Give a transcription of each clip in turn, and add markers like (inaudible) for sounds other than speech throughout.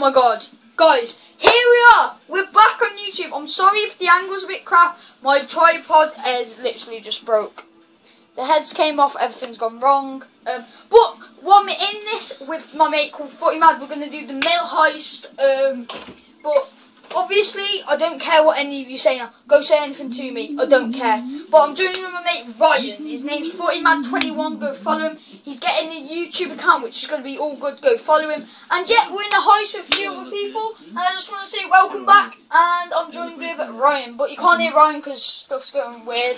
Oh my god. Guys, here we are. We're back on YouTube. I'm sorry if the angle's a bit crap. My tripod is literally just broke. The heads came off, everything's gone wrong. Um, but while we're in this with my mate called Footy Mad, we're going to do the mail heist. Um, but obviously, I don't care what any of you say now. Go say anything to me. I don't care. But I'm doing it with my mate Ryan. His name's FootyMad21. Go follow him. He's getting a YouTube account, which is going to be all good. Go follow him. And yet, we're in the house with a few other people. And I just want to say welcome back. And I'm joined with Ryan. But you can't hear Ryan because stuff's going weird.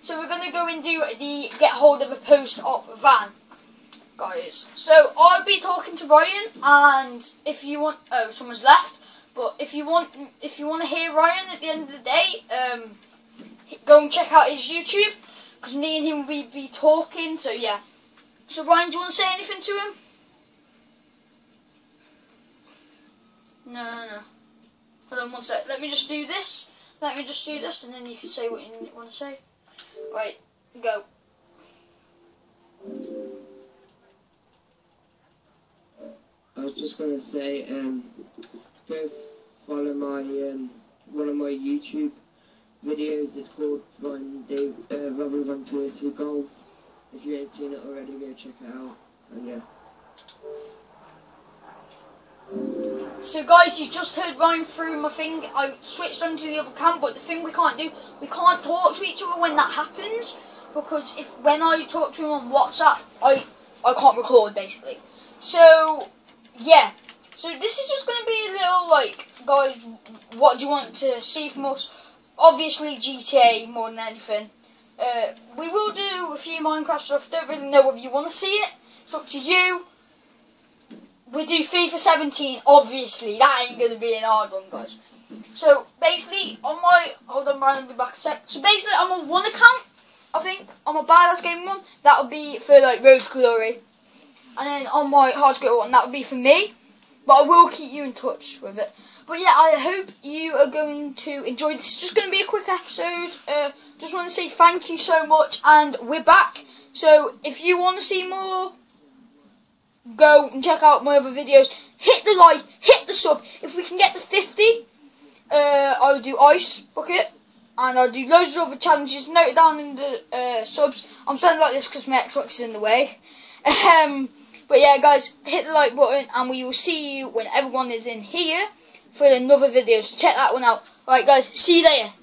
So we're going to go and do the get hold of a post-op van. Guys, so I'll be talking to Ryan, and if you want, oh, someone's left. But if you want, if you want to hear Ryan at the end of the day, um, go and check out his YouTube because me and him be, be talking. So yeah. So Ryan, do you want to say anything to him? No, no, no. Hold on one sec. Let me just do this. Let me just do this, and then you can say what you want to say. Right, go. I was just gonna say, um, go follow my um, one of my YouTube videos. It's called Run Dave uh, Robin Van Persie Golf. If you ain't seen it already, go check it out. And yeah. So guys, you just heard Ryan through my thing. I switched onto the other cam, but the thing we can't do, we can't talk to each other when that happens because if when I talk to him on WhatsApp, I I can't record basically. So yeah, so this is just gonna be a little like, guys, what do you want to see from us? Obviously GTA more than anything. Uh, we will do a few Minecraft stuff. Don't really know if you want to see it. It's up to you. We do FIFA 17, obviously. That ain't going to be an hard one, guys. So, basically, on my... Hold on, Ryan, be back a sec. So, basically, I'm on one account, I think. On my Badass Gaming one. That'll be for, like, Road to Glory. And then on my Hard one, that would be for me. But I will keep you in touch with it. But yeah, I hope you are going to enjoy this. It's just going to be a quick episode. Uh, just want to say thank you so much. And we're back. So, if you want to see more go and check out my other videos. Hit the like, hit the sub. If we can get to 50, uh, I'll do Ice Bucket. And I'll do loads of other challenges. Note down in the uh, subs. I'm standing like this because my Xbox is in the way. (laughs) Um, but yeah, guys, hit the like button. And we will see you when everyone is in here for another video. So check that one out. Alright guys, see you there.